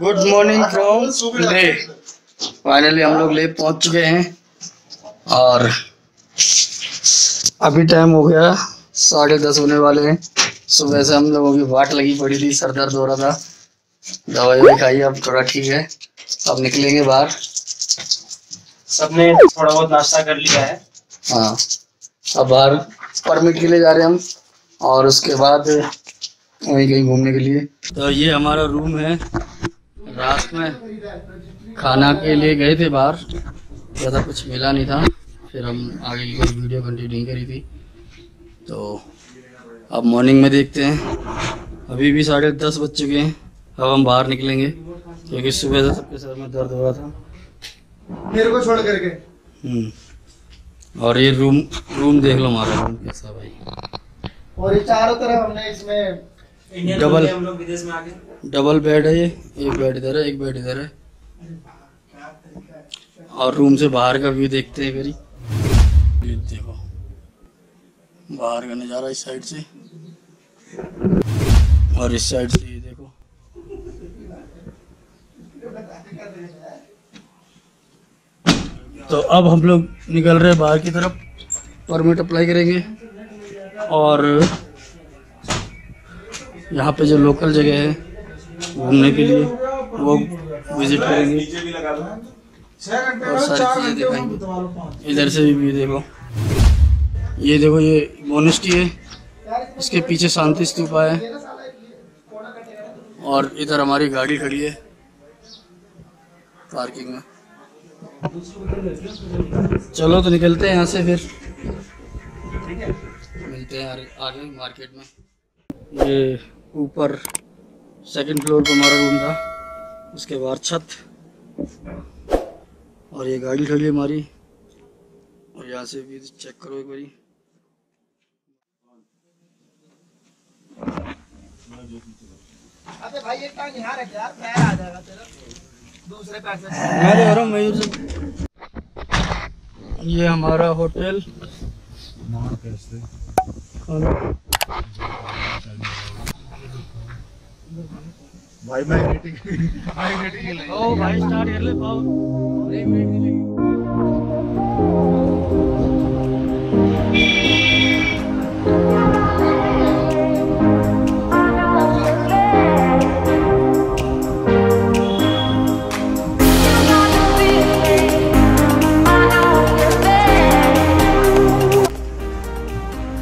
Good morning from Leh finally हम लोग ले पहुँच चुके हैं। और अभी टाइम हो गया साढ़े दस होने वाले हैं। सुबह से हम लोगों की वाट लगी पड़ी थी सर दर्द हो रहा था। दवाई ववाई खाई अब थोड़ा ठीक है। अब निकलेंगे बाहर। सबने थोड़ा बहुत नाश्ता कर लिया है। हाँ। अब बाहर परमिट के लिए जा रहे हैं हम और उसके बाद वहीं कहीं घूमने के लिए। तो ये हमारा रूम है। रात में खाना के लिए गए थे बाहर। ज़्यादा कुछ मिला नहीं था। फिर हम आगे की कोई वीडियो कंटिन्यू नहीं करी थी। तो अब मॉर्निंग में देखते हैं। अभी भी साढ़े दस बज चुके हैं। अब हम बाहर निकलेंगे। क्योंकि सुबह से सबके सर में दर्द हो रहा था। मेरे को छोड़ करके। हम्म। और ये रूम रूम देख लो हमारा रूम कैसा भाई। और ये चारों तरफ़ हमने इसमें डबल- हम लोग विदेश में आके डबल बेड है ये एक बेड इधर है एक बेड इधर है। और रूम से बाहर का व्यू देखते हैं ये देखो बाहर का नज़ारा इस साइड से। और इस साइड से ये देखो। तो अब हम लोग निकल रहे हैं बाहर की तरफ़। परमिट अप्लाई करेंगे। और यहाँ पे जो लोकल जगह है, घूमने के लिए, वो विज़िट करेंगे। और सारी चीज़ें दिखाएँगे। इधर से भी देखो। ये देखो, ये मोनेस्टी है। इसके पीछे शांति स्तूपा है। और इधर हमारी गाड़ी खड़ी है पार्किंग में। चलो तो निकलते हैं यहाँ से फिर। मिलते हैं आगे- मार्केट में। ये ऊपर सेकंड फ्लोर पर हमारा रूम था। उसके बाद छत। और ये गाड़ी खड़ी हमारी। और यहाँ से भी चेक करो एक बारी। अबे भाई एक टांग यहाँ रख यार पैर आ जाएगा तेरा। दूसरे पैर से। मयूर ये हमारा होटल। भाई, मैं भाई ओ भाई स्टार्ट कर ले लिए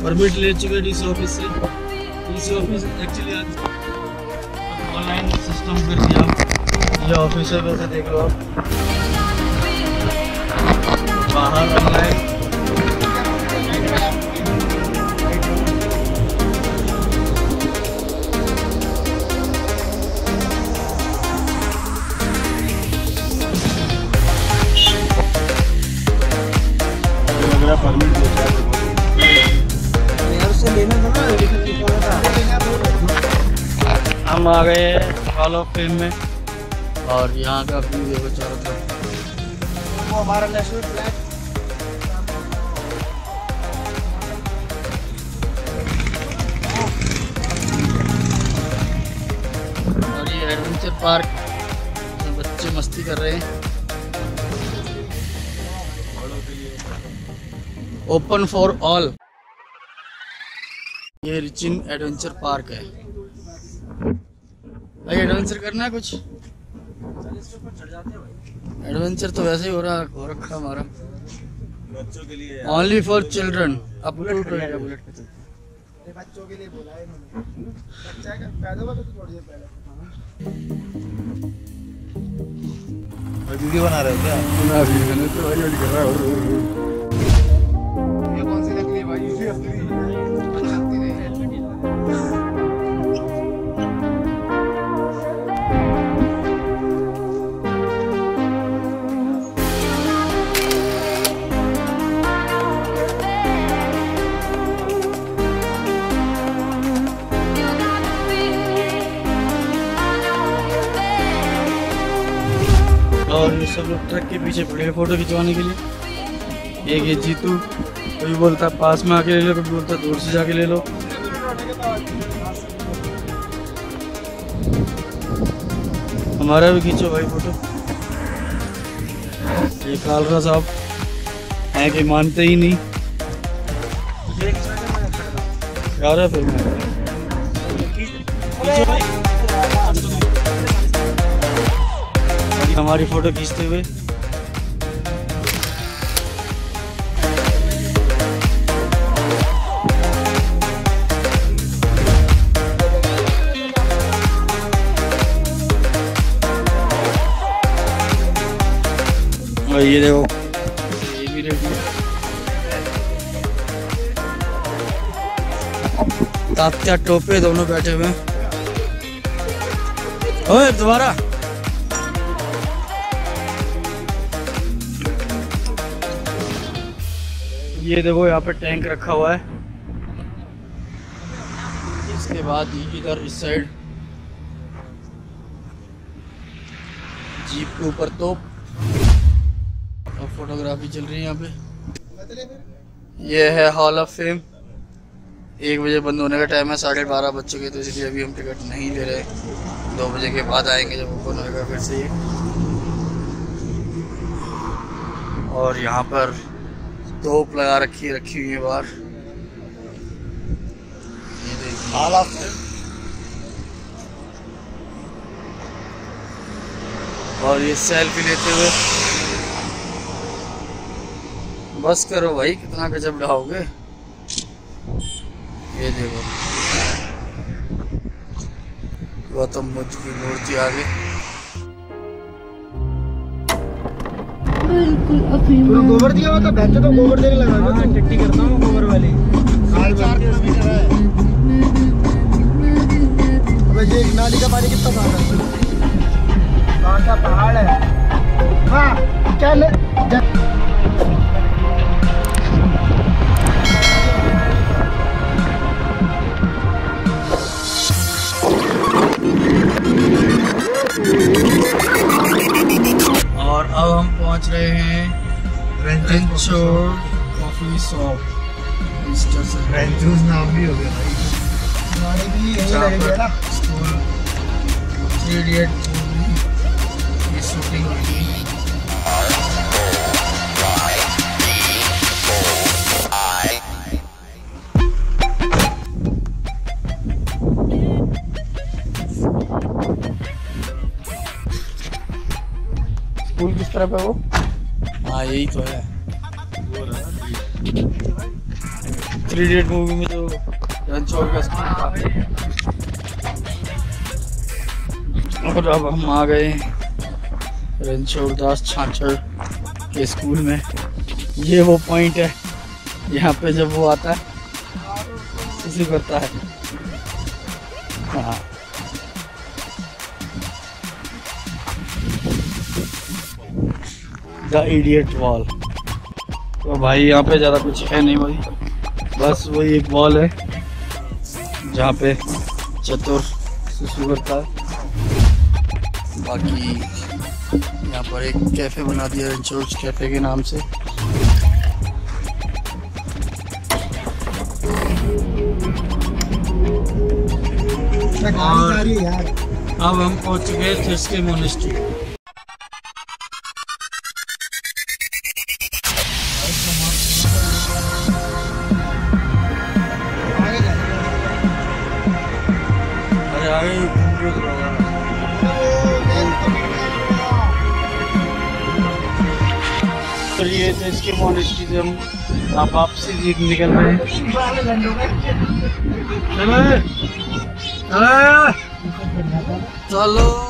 परमिट ले चुके डीसी ऑफ़िस से। डीसी ऑफ़िस एक्चुअली आज ऑनलाइन सिस्टम कर दिया ये ऑफ़िस है वैसे देख लो आप। बाहर ऑनलाइन हम आ गए हॉल ऑफ़ फेम में। और यहाँ का व्यू देखो चारों तरफ़। और ये एडवेंचर पार्क में बच्चे मस्ती कर रहे हैं। ओपन फॉर ऑल ये रिचिन एडवेंचर पार्क है। भाई एडवेंचर करना है कुछ? एडवेंचर तो वैसे ही हो रहा हो रखा हमारा। बच्चों के लिए ओनली फॉर चिल्ड्रन बुलेट पे ये बच्चों के लिए बोला है इन्होंने बच्चा का पैदा हुआ तो थोड़ी देर पहले। वीडियो बना रहे हो क्या? ये कौन सी लकड़ी है भाई? ये असली सब ट्रक के पीछे पड़े फ़ोटो खिंचवाने के लिए। एक ये जीतू, कोई बोलता, पास में आके ले लो, कोई बोलता, दूर से जाके ले लो। हमारा भी खींचो भाई फ़ोटो। ये कालरा साहब हैं कि मानते ही नहीं। यार फिर मैं। हमारी फ़ोटो खींचते हुए। ये देखो। तात्या टोपे दोनों बैठे हुए हैं। ओए दोबारा। ये देखो यहाँ पे टैंक रखा हुआ है। इसके बाद इधर इस साइड जीप के ऊपर और फोटोग्राफी चल रही है यहाँ पे। ये है हॉल ऑफ़ फेम एक बजे बंद होने का टाइम है, साढ़े बारह बज चुके तो इसलिए अभी हम टिकट नहीं ले रहे। दो बजे के बाद आएँगे जब ओपन होगा फिर से ये। और यहाँ पर तोप लगा रखी रखी हुई है बाहर। ये देखिए हॉल ऑफ़ और ये सेल्फी लेते हुए बस करो भाई, कितना गजब ढाओगे ये देखो। गौतम बुद्ध की मूर्ति आ गई तूने गोबर दिया हुआ था भैंसे तो गोबर देने लगा हाँ टट्टी करता हूँ गोबर वाली। साल चार किलोमीटर है। अबे ये नाली का पानी कितना साफ़ है। कहाँ का पहाड़ हाँ। जूस नाम भी हो गया भाई हमारे भी यही रहेगा ना स्कूल इडियट की शूटिंग हुई थी स्कूल किस तरफ़ है वो? हाँ यही तो है। थ्री इडियट मूवी में जो और अब हम आ गए रणछोड़ दास छाछड़ के स्कूल में। ये वो पॉइंट है, यहाँ पे जब वो आता है इसी करता है। हाँ। द इडियट वॉल तो भाई, यहाँ पे ज़्यादा कुछ है नहीं भाई। बस वही एक वॉल है जहाँ पे चतुर सुसु करता है। बाकी यहाँ पर एक कैफ़े बना दिया है जॉर्ज कैफ़े के नाम से। यार? अब हम पहुँच चुके हैं थिस्के मोनेस्ट्री तो ये थिस्के मोनेस्ट्री से हम आप वापसी जीत निकल रहे हैं। चलो।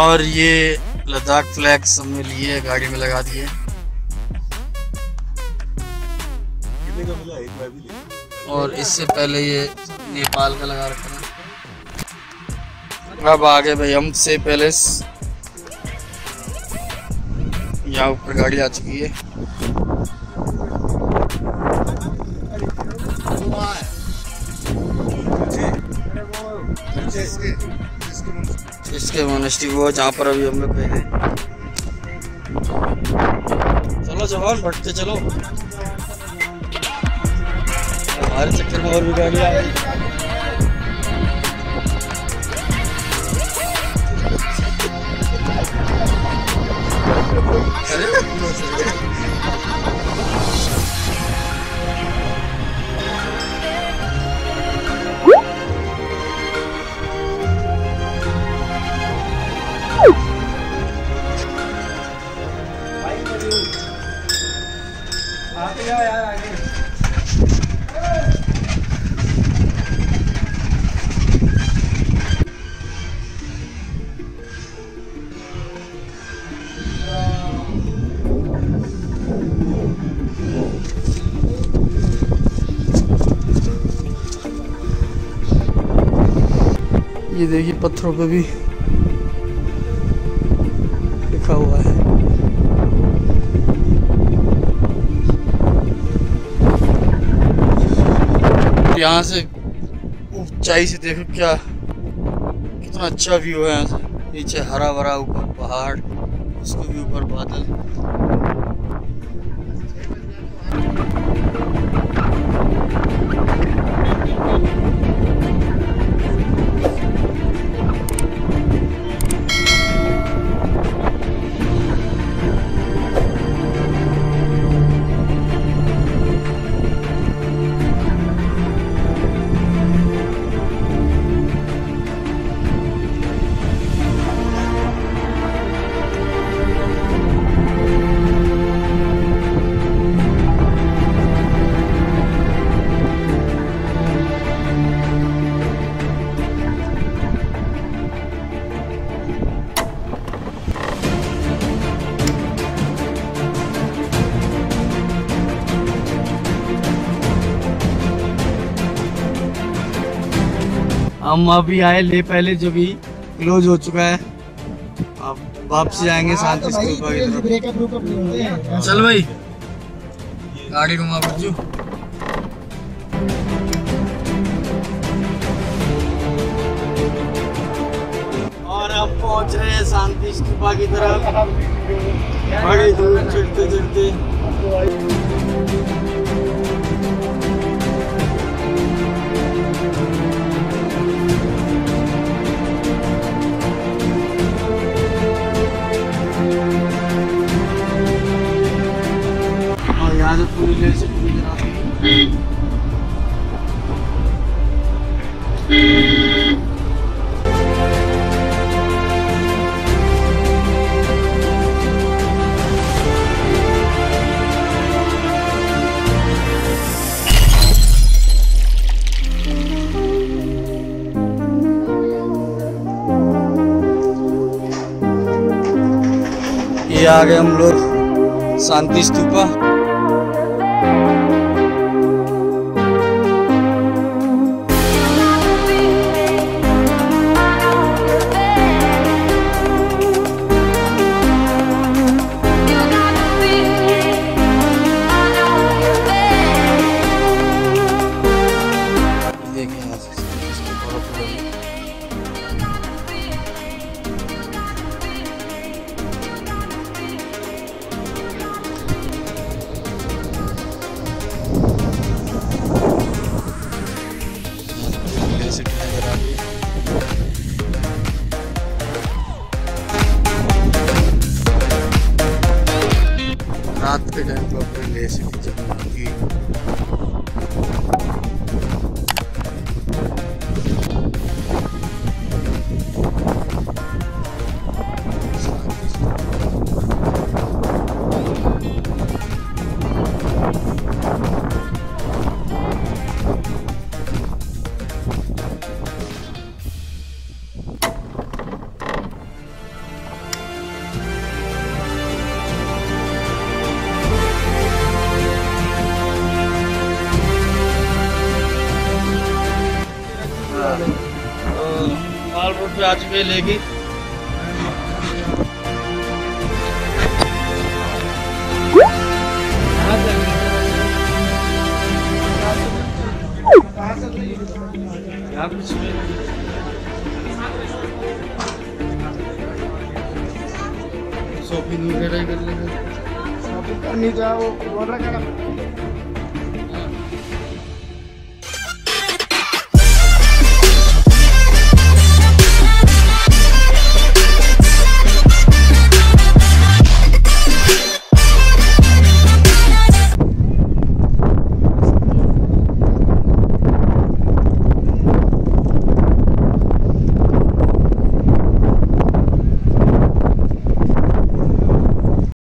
और ये लद्दाख फ्लैग सबने लिए गाड़ी में लगा दिए। और इससे पहले ये नेपाल का लगा रखा था। अब आगे भाई हम से पैलेस यहाँ ऊपर गाड़ी आ चुकी है। इसके मोनेस्ट्री वो जहाँ पर अभी हम लोग गए थे चलो जवान बढ़ते चलो। हमारे चक्कर में और भी गाड़ी आ गई। आगे ये देखिए पत्थरों पे भी लिखा हुआ है यहाँ से ऊंचाई से देखो क्या, कितना अच्छा व्यू है यहाँ से। नीचे हरा भरा ऊपर पहाड़, उसके भी ऊपर बादल। हम अभी आए ले पहले जो भी क्लोज हो चुका है। अब वापसी जाएँगे शांति स्तूपा की तरफ़। हैं। चल भाई। गाड़ी घुमा बच्चू और अब पहुँच रहे हैं शांति स्तूपा की तरफ़। बड़ी दूर चढ़ते चढ़ते और यहाँ से पूरी ले से पूरी तरह ये आ गए हम लोग शांति स्तूपा रात के टाइम पर अपने ले से जब पे राज्य में लेगी शॉपिंग वगैरह कर लेंगे। शॉपिंग करनी तो वो ऑर्डर करा